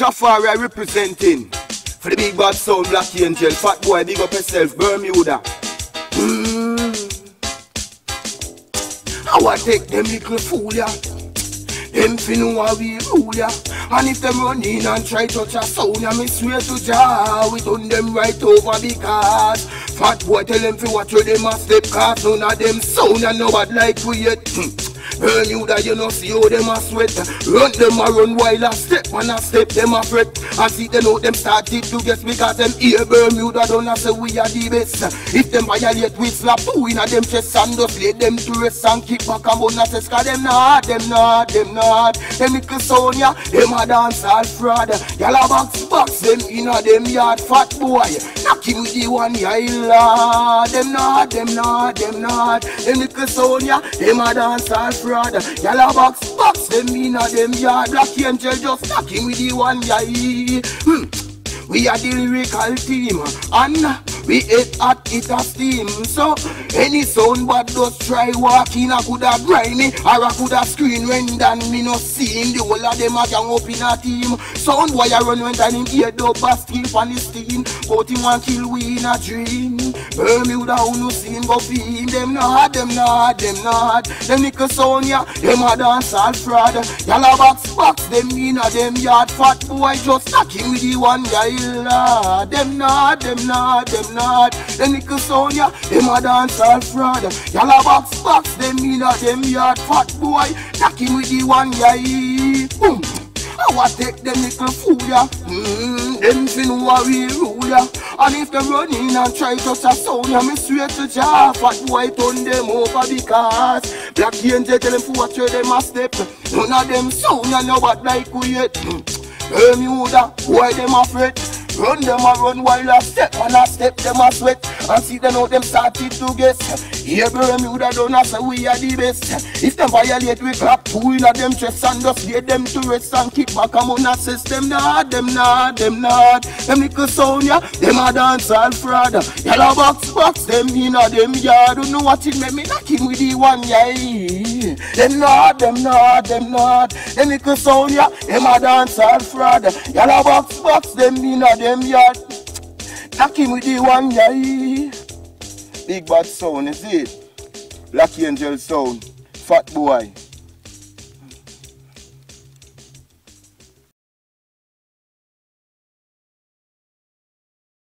Jahfari representing for the big bad sound, Black Angel, Fat Boy, big up yourself, Bermuda. Mm. I take them little fool ya? Them fi know how we rule ya And if them run in and try touch a sound ya Me swear to Jah We done them right over because Fat boy tell them fi watch where them a step Cause none of them sound ya know bad like we yet Bermuda, you know, see how them a sweat. Run them a run while I step and I step them a fret. I see them know them started to guess because them here Bermuda don't I say we are the best. If them violate, we slap two a them chest and just lay them to rest and kick back and bonus says cause them not, them not, them not. Them little Sonia, them a dance all fraud. Y'all a box box them in a them yard fat boy. Him the one yeah. Them not, them not, them not. Them little Sonia, them a dance all fraud fraud. Y'all a box box them in a them yard. Black angel just knocking with the one guy. Hmm. We are the lyrical team and we hit hot it a steam. So any sound but just try walking a coulda grimy or a coulda screen when done me no seeing the whole of them a gang up in a team. Sound why I run when time him hear the bass kill on his team. But him want kill we in a dream. Bermuda who no seen go feed them not, them not, them not. Them nickel sound ya, them a dance all fraud. Y'all a box box them in a them yard. Fat boy just knocking with the one guy lord. Them not, them not, them not. Them nickel sound ya, them a dance all fraud. Y'all a box box them in a them yard. Fat boy knocking with the one guy. Boom. I want take them little fool ya. Mm, them fin worry rule ya. And if them run in and try to touch a sound ya, me swear to Jah, fat boy turn them over because Black angel tell them for where them a step. None of them sound ya know what like we yet. Bermuda, why them afraid? Run them a run while I step and I step them a sweat. And see them how them started to guess. Here Bermuda don't know say we are the best. If them violate we clap. Two in a them chest And just lay them to rest and kick back and on assess them not, them not, them not. Them little sound them a dance all fraud. Yellow box box them in a them yard. Don't know what it make me knock him with the one yeah Them not, them not, them not Them little sound ya, them a dance all fraud Yellow box box them in a them yard. Knock him with the one guy. Big bad sound, is it? Black Angel sound. Fat boy.